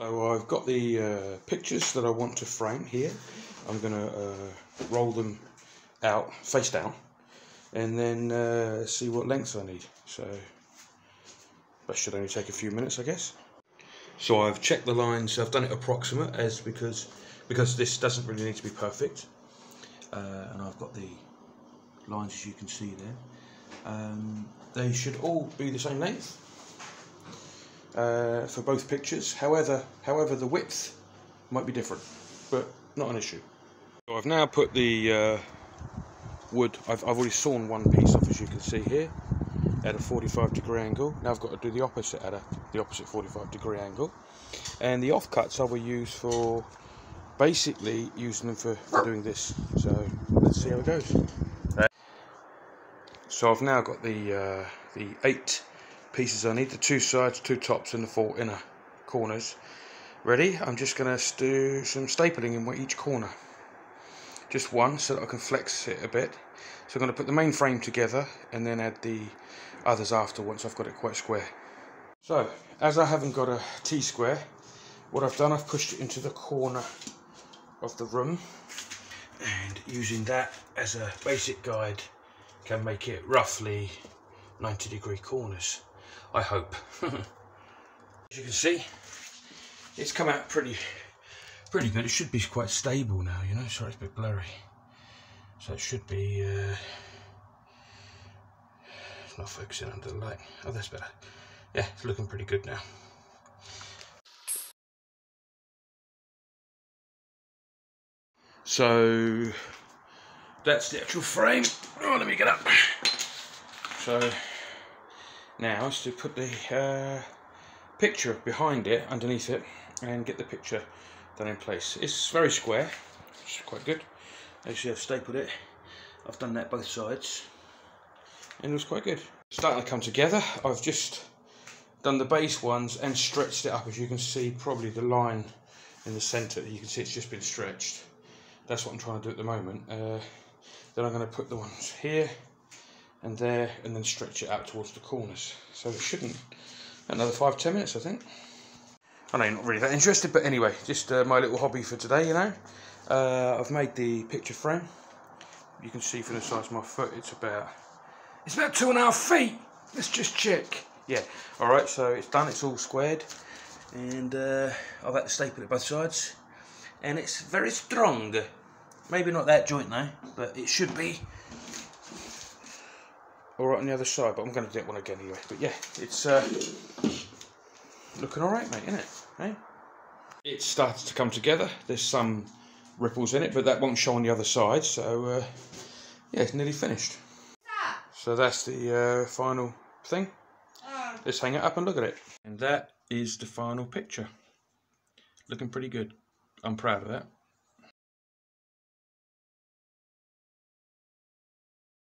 So I've got the uh, pictures that I want to frame here. I'm going to uh, roll them out face down and then uh, see what lengths I need. So that should only take a few minutes, I guess. So I've checked the lines. I've done it approximate as because because this doesn't really need to be perfect. Uh, and I've got the lines as you can see there. Um, they should all be the same length uh, for both pictures. However, however, the width might be different, but not an issue. So I've now put the uh, wood. I've, I've already sawn one piece off, as you can see here, at a 45 degree angle. Now I've got to do the opposite at a, the opposite 45 degree angle, and the offcuts I will use for basically using them for, for doing this. So let's see how it goes. So I've now got the uh, the eight pieces I need, the two sides, two tops and the four inner corners ready. I'm just going to do some stapling in each corner. Just one so that I can flex it a bit. So I'm going to put the main frame together and then add the others after once I've got it quite square. So as I haven't got a T-square, what I've done I've pushed it into the corner of the room and using that as a basic guide can make it roughly 90 degree corners. I hope. As you can see, it's come out pretty, pretty good. It should be quite stable now, you know. Sorry, it's a bit blurry. So it should be. Uh, not focusing under the light. Oh, that's better. Yeah, it's looking pretty good now. So that's the actual frame. Oh, let me get up. So now is to put the uh, picture behind it, underneath it, and get the picture done in place. It's very square, which is quite good. Actually, I've stapled it. I've done that both sides, and it was quite good. Starting to come together. I've just done the base ones and stretched it up. As you can see, probably the line in the centre, you can see it's just been stretched. That's what I'm trying to do at the moment. Uh, then I'm going to put the ones here and there and then stretch it out towards the corners. So it shouldn't. Another five ten minutes I think. I know you're not really that interested but anyway just uh, my little hobby for today you know. Uh, I've made the picture frame. You can see from the size of my foot it's about it's about two and a half feet. Let's just check. Yeah. Alright so it's done. It's all squared. And uh, I've had to staple it both sides. And it's very strong. Maybe not that joint though but it should be all right on the other side, but I'm going to do it one again anyway. But yeah, it's uh, looking all right, mate, isn't it? Hey? It's started to come together. There's some ripples in it, but that won't show on the other side. So uh, yeah, it's nearly finished. So that's the uh, final thing. Let's hang it up and look at it. And that is the final picture. Looking pretty good. I'm proud of that.